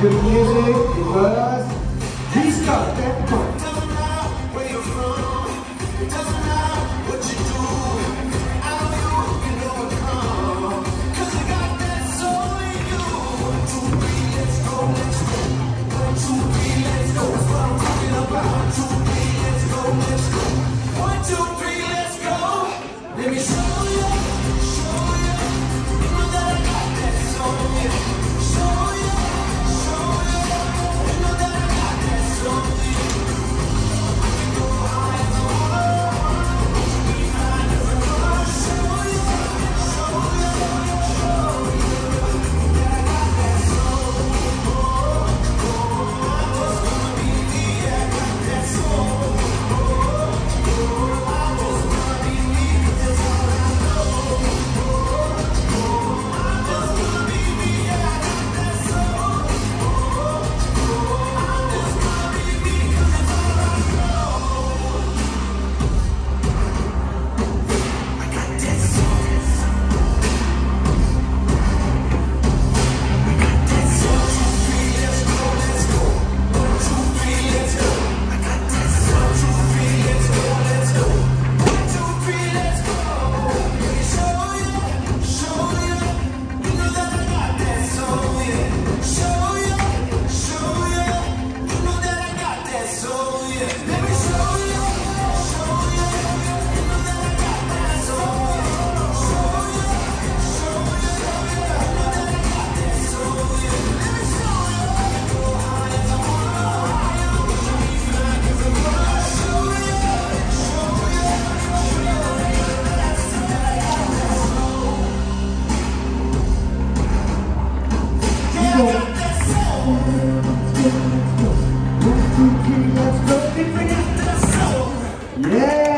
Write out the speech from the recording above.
The music. It was G-Star. Tap Yeah!